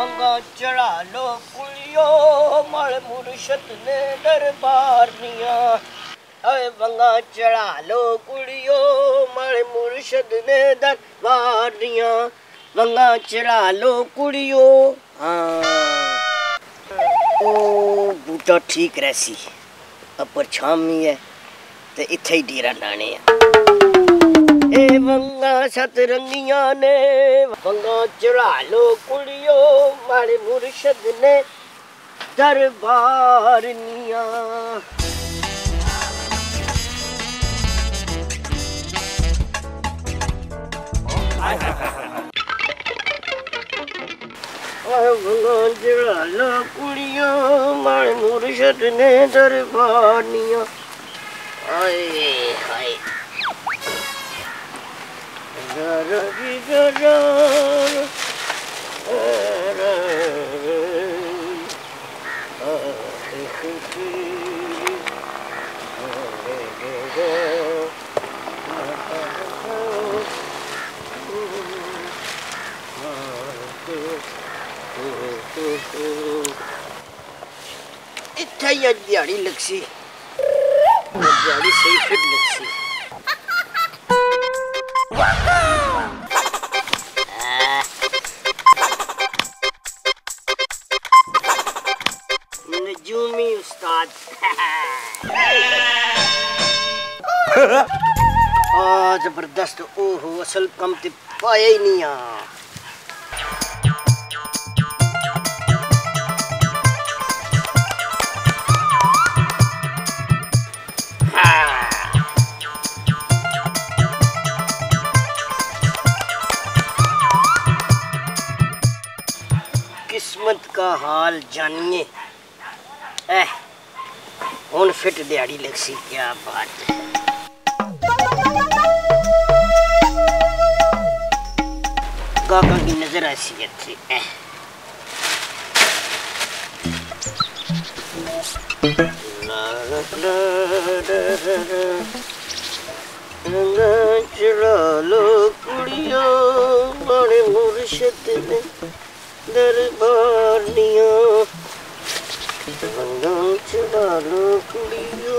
वंगा चढ़ा लो कुलियो मल मुर्शद ने दरबार निया अरे वंगा चढ़ा लो कुलियो मल मुर्शद ने दरबार निया वंगा चढ़ा लो कुलियो हाँ। ओ, बूटा ठीक रहसी अपर छामी है ते इथे ही डेरा लाने आ। ए वंगा सतरंगियाँ ने वंगा चढ़ा लो कुड़ियो मारे मुर्शद ने दरबार निया आए वंगा चढ़ा लो कुड़ियो मारे मुर्शद ने दरबार निया आए ਇੱਥੇ ਹੀ ਅੱਜ ਦਿਹਾੜੀ ਲੱਗਸੀ ਦਿਹਾੜੀ ਸਹੀ ਫਿੱਟ ਲੱਗਸੀ ज़बरदस्त, ओहो, असल कम ते पाया ही नहीं आ। किस्मत का हाल जानिए। ऐ हूँ फिट दिहाड़ी लग सी, क्या बात है। गागा की नज़र ऐसी अच्छी है चढ़ा लो कुड़िया बड़े मुर्शद ने दरबार निया रंगा चढ़ा लो कुड़ियो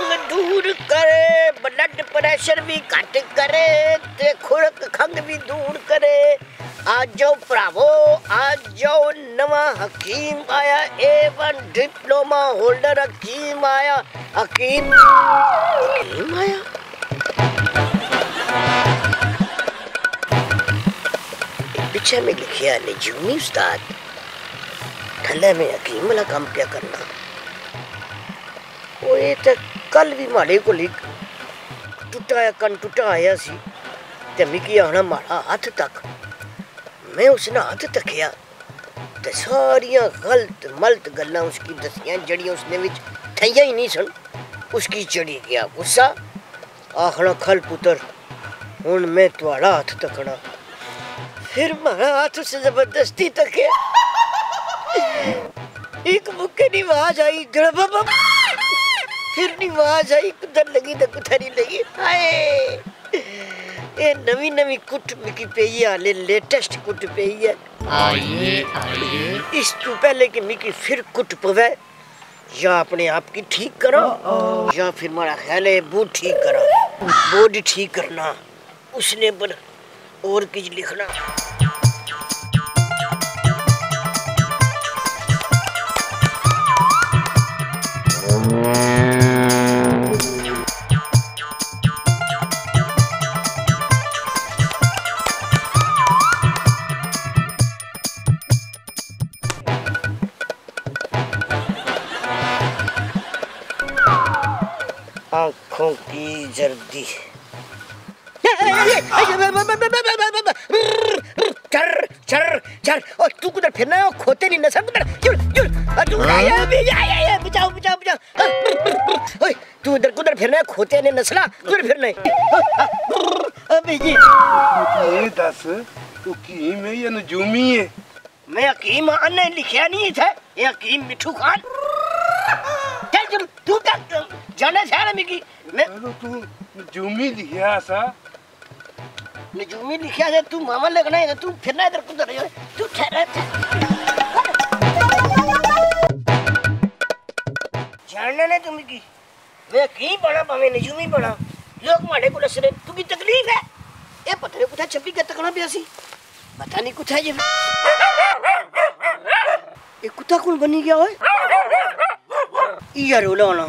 खंग दूर करे ब्लड प्रेशर भी घट करे, ते खुरक खंग भी दूर करे। आज जाओ भरावो आज जाओ नवा हकीम आया ए वन डिप्लोमा होल्डर हकीम आया, हकीम हकीम आया। पीछे में लिखिया निजूमी उस्ताद थल्ले में हकीम वाला काम क्या करना? वो ये कल भी माड़े को टुटा कन टुटा आया सी, ते मिगी आना माड़ा हथ तक। मैं उसने हथ तकिया ते सारियाँ गलत मलत गल्लां उसकी दसियाँ जड़ियाँ उसने विच थइयाँ ही नहीं सन। उसकी चढ़ी गया गुस्सा। आखना, खल पुत्र हुन मैं थुआड़ा हथ तकना फिर मारा हाथ उसे ज़बरदस्ती तके एक मुक्के नी आवाज़ आई गड़बब फिर नी आवाज़ आई कुदर लगी तो कुथरी लगी। हाय! ये नवी नवी कुट मिकी पई है हाले लेटेस्ट कुट पई है। आइए आइए। इस तो पहले कि मिकी फिर कुट पवे या अपने आप की ठीक करो या फिर मारा ख्याल है बूट ठीक करो। बोर्ड ठीक करना उसने पर और कुछ लिखना। जल्दी चर चर चर और तू कुछ फिर ना खोते नहीं नसर कुधर जुड़ जुड़ जुड़ आया आया बचाओ बचाओ बचाओ ओए तू इधर कुछ फिर ना खोते नहीं नसला कुधर फिर नहीं अबे जी ये दस तू की में ये नजूमी है मैं अकीम आने लिखा नहीं था ये अकीम मिठू खान चल चल तू तक जाने से मिकी तू लिखा सा नजूमी लिखा है, तू मामा लगना है, तू फिरना इधर कुधर तू ठहरा जानना ना तुम की। मैं की बड़ा भावे नजूमी बड़ा लोग माड़े को लसरे तू की तकलीफ़ है? ये पता नहीं कुछ छपी के तकना पे ऐसी पता नहीं कुछ है जी ये कुत्ता कौन बनी गया होए ये रोला होना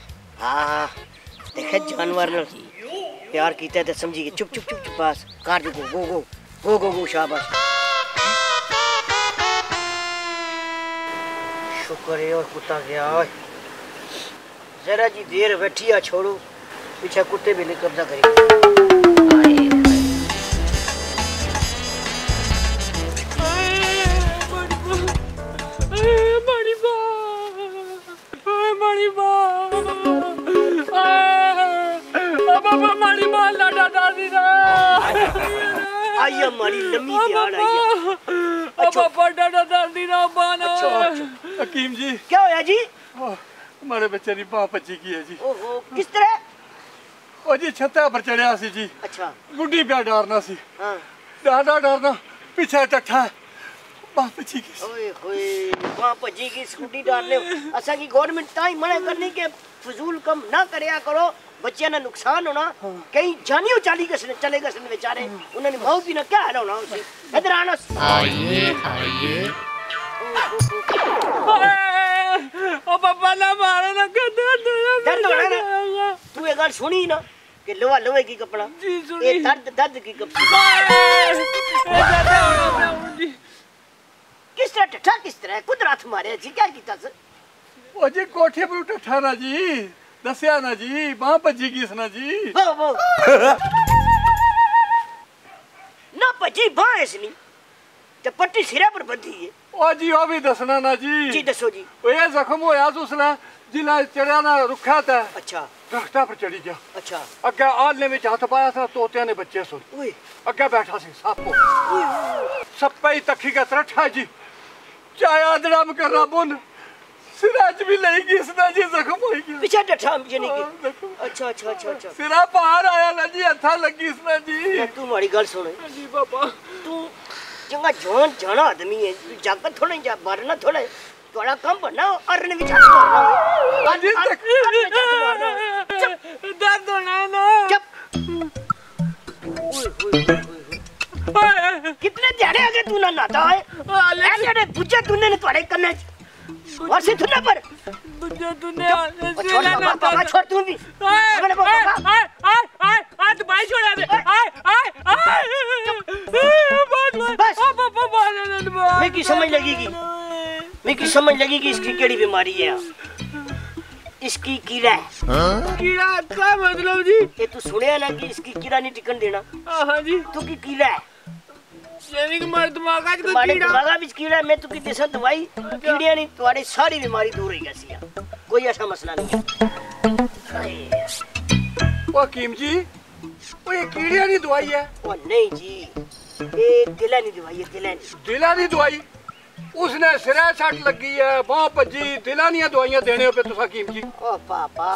हाँ देखे जानवर प्यार कीता समझी चुप चुप चुप चुप, बस। कर गो गो गो गो गो गो, शाबाश। शुक्र है, और कुत्ता गया जरा जी देर बैठिया छोड़ो। पीछे कुत्ते भी नहीं कब्जा ਦਾਦੀ ਦਾ। ਆਇਆ ਮਾਰੀ ਲੰਮੀ ਦਿਹਾੜ ਆਇਆ। ਅੱਛਾ। ਬੱਡਾ ਦਾ ਦਾਦੀ ਦਾ ਬਾਨਾ ਹਕੀਮ ਜੀ। ਕੀ ਹੋਇਆ ਜੀ? ਮਾਰੇ ਬੱਚੇ ਦੀ ਬਾਹ ਭੱਜੀ ਗਈ ਹੈ ਜੀ। ਓਹੋ ਕਿਸ ਤਰ੍ਹਾਂ? ਉਹ ਜੀ ਛੱਤਾਂ ਪਰ ਚੜਿਆ ਸੀ ਜੀ। ਅੱਛਾ। ਗੁੱਡੀ ਪਿਆ ਡਾਰਨਾ ਸੀ। ਹਾਂ। ਡਾਡਾ ਡਾਰਨਾ ਪਿੱਛੇ ਟੱਠਾ। बापाजी की ओए होए बापाजी की स्कूटी डालने असा की गवर्नमेंट ताई मना करनी के फजूल कम ना करया करो बच्चे ने नुकसान होना। हाँ। कहीं जानियो चाली गसने चले गसने बेचारे उन्होंने माओ भी ना क्या होना उसे। इधर आना। आइए आइए। ओ पापा ना मारे ना कर दर्द होना ना। तू ये गल सुनी ना कि लोहा लोहे की कपड़ा। ये दर्द दर्द की कपड़ा। किसरा टठा किस तरह कुदरत मारे जी क्या कीता सर? ओ जी कोठे पर टठा ना जी? दसया ना जी माँ भजी किस ना जी? वो वो ना भजी बां इसनी ते पट्टी सिरे पर बंधी है। ओ जी ओ भी दसना ना जी। जी दसो जी। ओ ये जख्म होया तो उसने जिला चढ़िया ना रुखा था। अच्छा। रखता पर चढ़ी गया। अच्छा। अगे आलने में हाथ पाया था तोतिया ने बच्चे सुन। अगे बैठा सी सांप। सप्पे ही तखी का तरठा जी। ਚਾਇਆ ਦੜਮ ਕਰਨਾ ਬੁੰਨ ਸਿਰਾਂ 'ਚ ਵੀ ਲਈ ਗਈ ਇਸਦਾ ਜੀ ਜ਼ਖਮ ਹੋਈ ਗਿਆ पीछे डठा यानी ਹਾਂ, कि ਦੇਖੋ। अच्छा अच्छा अच्छा अच्छा ਸਿਰਾ ਬਾਹਰ ਆਇਆ ਨਾ ਜੀ ਹੱਥਾਂ ਲੱਗੀ ਇਸਨਾ ਜੀ मैं तू हमारी गल सुन ਜੀ ਬਾਬਾ तू चंगा जान जाना आदमी है तू जाकर थोड़ा जा मारना थोड़ा थोड़ा कम बनना अरन विच हाथ मारना होवे। अजी अर- तक- अर- अरन विच हाथ मारना होवे। चुप ਦਰਦ ਹੋਣਾ ਨਾ चुप ओए होए होए होए कितने ध्याने आगे तू ना नाता है ए जेड़े बुझे तूने ने तुम्हारे कन्ने च और से थुना पर ਦੂਜੇ ਦੁਨੇ ओ छोड़ बाबा बाबा छोड़ तू भी अगले बाबा बस मैं की समझ लगेगी मैं की समझ लगेगी इसकी केड़ी बीमारी है इसकी कीड़ा है ये तू सुनया ना कि इसकी कीड़ा नहीं टिकन देना तू की कीड़ा है तुम्हारे दिमागा ਵਿੱਚ ਕੀੜਾ ਹੈ, ਮੈਂ ਤੂੰ ਕੀ ਦੇਸਾਂ ਦਵਾਈ ਕੀੜਿਆਂ ਨਹੀਂ ਤੁਹਾਡੀ ਸਾਰੀ ਬਿਮਾਰੀ ਦੂਰ ਹੋਈ ਗਈ ਆ ਕੋਈ ਐਸਾ ਮਸਲਾ ਨਹੀਂ ਹੈ ਹਾਏ, ਉਹ ਹਕੀਮ ਜੀ ਉਹ ਇਹ ਕੀੜਿਆਂ ਦੀ ਦਵਾਈ ਹੈ ਉਹ ਨਹੀਂ ਜੀ ਇਹ ਦਿਲਾਂ ਦੀ ਦਵਾਈ ਹੈ ਦਿਲਾਂ ਦੀ ਦਿਲਾਂ ਦੀ ਦਵਾਈ ਉਸਨੇ ਸਿਰੇ ਸੱਟ ਲੱਗੀ ਹੈ ਬਾਹ ਭੱਜੀ ਦਿਲਾਂ ਦੀਆਂ ਦਵਾਈਆਂ ਦੇਣੇ ਪਏ ਤੁਸੀਂ ਹਕੀਮ ਜੀ ओ पापा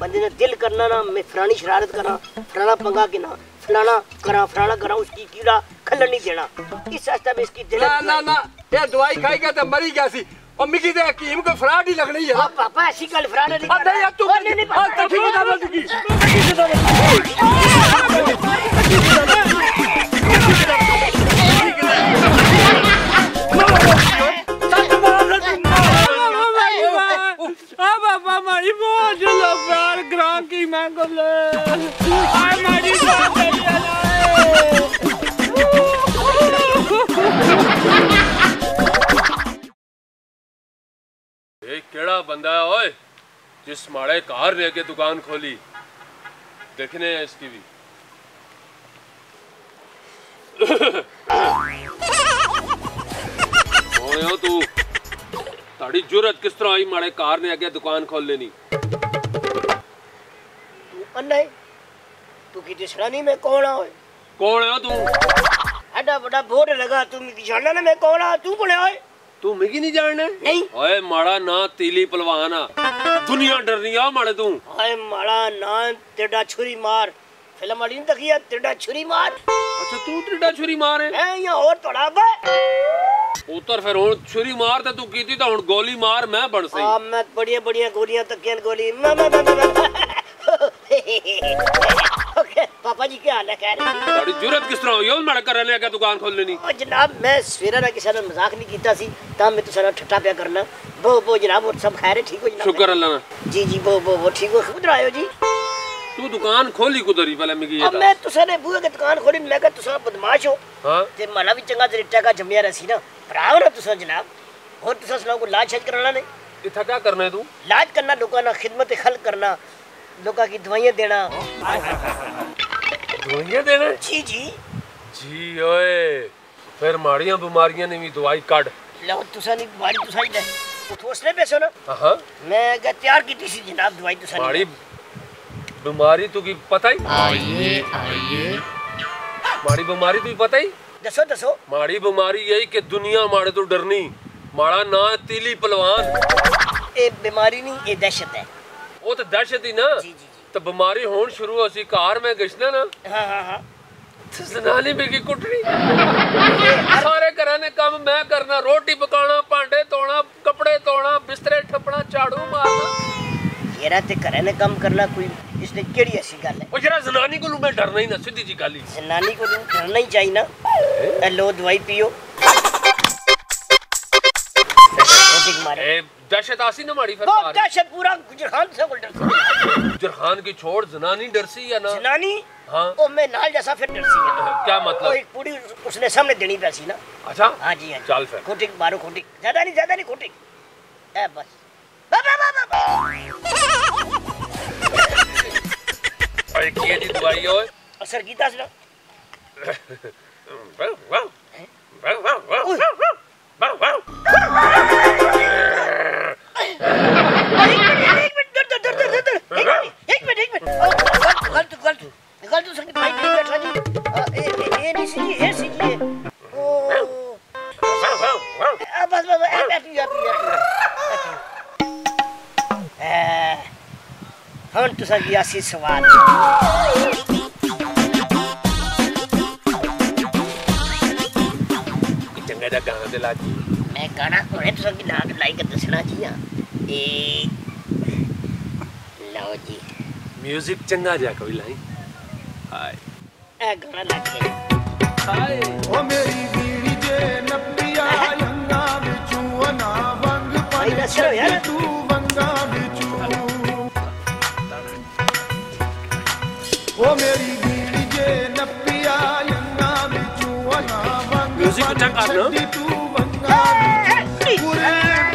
बंदे ने दिल करना ना मैं फलानी शरारत करा फलाना पंगा गिना फलाना करा फलाना करा उसकी कीड़ा खलन नहीं देना। इस रास्ता में इसकी ना ना ना ये दवाई तो गया तो मरी कैसी और मिगी दे हकीम को फराड ही लगनी है। हाँ पापा ऐसी गल फराड नहीं कर नहीं तू नहीं नहीं तो पापा ठीक बता दो की मैं को ले आ मारी बात केड़ा बंदा ओए, जिस माड़े कार लेके दुकान खोली। देखने हैं इसकी भी। हो तू, ताड़ी जुरत किस तरह आई माड़े कार ने आके दुकान खोल लेनी? तू अन्ना तू की दिसरा नहीं कौन आ कौन है तू एडा बड़ा बोर्ड लगा तू मिकी जानना ना मैं कौन है तू कौन है तू मिगी नहीं जानने नहीं ओए माड़ा ना तीली पलवान आ दुनिया डरनी आ माड़े तू हाय माड़ा ना तेरा छुरी मार फिल्म वाली नहीं तकिया तेरा छुरी मार अच्छा तू टिड्डा छुरी मारे है या और थोड़ा बे ਉਤਰ ਫਿਰ ਹੁਣ ਛੁਰੀ ਮਾਰ ਤੇ ਤੂੰ ਕੀਤੀ ਤਾਂ ਹੁਣ ਗੋਲੀ ਮਾਰ ਮੈਂ ਬਣ ਸਹੀ आ मैं बढ़िया बढ़िया गोलियां तकियन गोली मैं मैं मैं मैं ओके पापा जी क्या हाल है किस तरह कर रहे दुकान खोल लेनी? ओ जनाब मैं सवेरा ना किसी ने मज़ाक नहीं सी ता मैं ठट्टा करना। बो बो जनाब और सब खैर ठीक हो जनाब? शुक्र अल्लाह। ना जी जी बो बो ठीक हो आयो जी। तू दुकान खोली पहले मिगी ये मैं तो दुकान खोली मैं तुसा बदमाश हो। हाँ? ते मला भी चंगा का जमिया रसी ना ना तुसा जनाब। और तुसा सुनाओ को लाज छज कराना इथा क्या करना है तू? लाज करना ना खिदमत खल करना लोगों की दवाइयाँ देना ਦਵਾਈਆਂ ਦੇਣਾ जी जी ਜੀ ਓਏ ਫਿਰ ਮਾੜੀਆਂ ਬਿਮਾਰੀਆਂ ਨੇ ਵੀ ਦਵਾਈ ਕੱਢ लो तुसा नहीं दवाई तुसा ही दे उठो उसने पैसो ना ਹਾਂ ਹਾਂ मैं क्या तैयार की थी जनाब दवाई तुसा ਮਾੜੀ ਬਿਮਾਰੀ ਤੂੰ ਕੀ ਪਤਾ ਹੀ आइए आइए ਮਾੜੀ ਬਿਮਾਰੀ ਤੂੰ ਪਤਾ ਹੀ दसो दसो ਮਾੜੀ ਬਿਮਾਰੀ ਯਹੀ ਕਿ ਦੁਨੀਆ ਮਾੜੇ ਤੋਂ ਡਰਨੀ ਮਾੜਾ ਨਾ ਤੀਲੀ ਪਹਿਲਵਾਨ ये बीमारी नहीं ये दहशत है ਉਹ ਤਾਂ ਦਹਿਸ਼ਤ ਹੀ ਨਾ। ਤਾਂ ਬਿਮਾਰੀ ਹੋਣ ਸ਼ੁਰੂ ਹੋ ਸੀ ਘਰ ਮੈਂ ਗਿਸ਼ਨਾ ਨਾ। ਹਾਂ ਹਾਂ ਹਾਂ। ਸਨਾਲੀ ਮੇਗੀ ਕੁੱਟਣੀ? ਸਾਰੇ ਘਰਾਂ ਨੇ ਕੰਮ ਮੈਂ ਕਰਨਾ ਰੋਟੀ ਪਕਾਉਣਾ ਭਾਂਡੇ ਧੋਣਾ ਕੱਪੜੇ ਧੋਣਾ ਬਿਸਤਰੇ ਠੱਪਣਾ ਝਾੜੂ ਮਾਰਨਾ। ਯਾਰਾ ਤੇ ਘਰਾਂ ਕੰਮ ਕਰਨਾ ਕੋਈ ਇਸ ਨੇ ਕਿਹੜੀ ਐਸੀ ਗੱਲ ਹੈ? ਉਹ ਜਰਾ ਜ਼ਨਾਨੀ ਕੋਲੋਂ ਮੈਂ ਡਰਨਾ ਹੀ ਨਾ ਸਿੱਧੀ ਜੀ ਗੱਲ ਹੀ। ਜ਼ਨਾਨੀ ਕੋਲੋਂ ਡਰਨਾ ਹੀ ਚਾਹੀਦਾ। ਲੋ ਦਵਾਈ ਪੀਓ। दहशत आसी ना माड़ी फरमा फिर दहशत पूरा गुजरखान से बोल डर गुजरखान की छोड़ जनानी डरसी या ना? जनानी? हाँ। ओ मैं नाल जैसा फिर डरसी है। क्या मतलब? एक पूरी उसने सामने देनी पैसी ना। अच्छा? हाँ जी हाँ चल फिर। खोटी मारो खोटी। ज़्यादा नहीं ज़्यादा नहीं खोटी। ए बस। अरे क्या दी दवाई ओए? असर कीता सना। वाह वाह। वाह वाह वाह। वाह वाह। दर दर दर दर दर एक मिनट एक मिनट एक मिनट ओ, गलत गलत गलत म्यूज़िक चंगा जा कोई लाई। हाय। ए गाना लग हाय। ओ मेरी बीड़ी जे नपिया लंगा बिचू ना वंग पाई चलो यार। तू वंगा बिचू। ओ मेरी बीड़ी जे नपिया लंगा बिचू ना वंग म्यूज़िक चंगा ना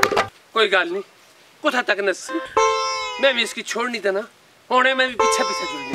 कोई गल नहीं। कुथा तक नस मैं भी इसकी छोड़नी देना होने में भी पीछे पीछे जुड़नी।